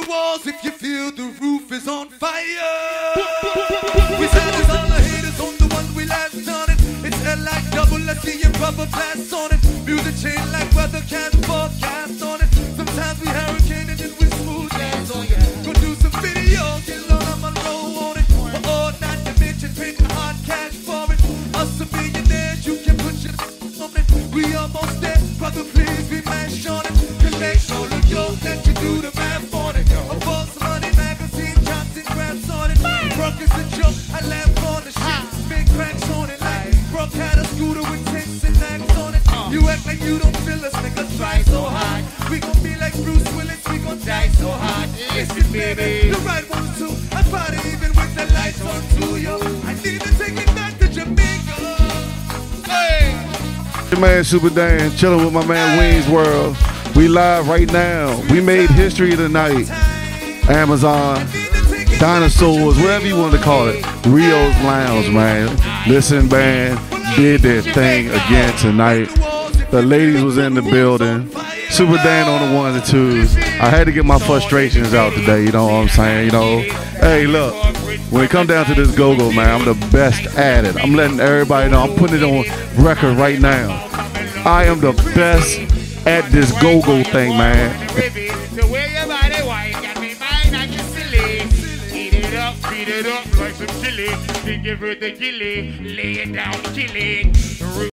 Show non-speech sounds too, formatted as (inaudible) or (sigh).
the walls if you feel the roof is on fire. We (laughs) silence all the haters on the one we last on it. It's L like double, let's see your rubber blast on it. Music chain like weather can't You act like you don't feel us, niggas try so hard. We gon' be like Bruce Willis, we gon' die so hard. Listen, baby, the right one too. I party even with the lights on too, yo. I need to take it back to Jamaica. Hey! Your man Super Dan chilling with my man Wings World. We live right now. We made history tonight. Amazon, dinosaurs, whatever you want to call it. Rio's Lounge, man. Lissen, man, did their thing again tonight. The ladies was in the building. Super Dan on the ones and twos. I had to get my frustrations out today, you know what I'm saying? You know, hey, look, when it comes down to this go-go, man, I'm the best at it. I'm letting everybody know. I'm putting it on record right now. I am the best at this go-go thing, man. Like some chili. Think the. Lay it down.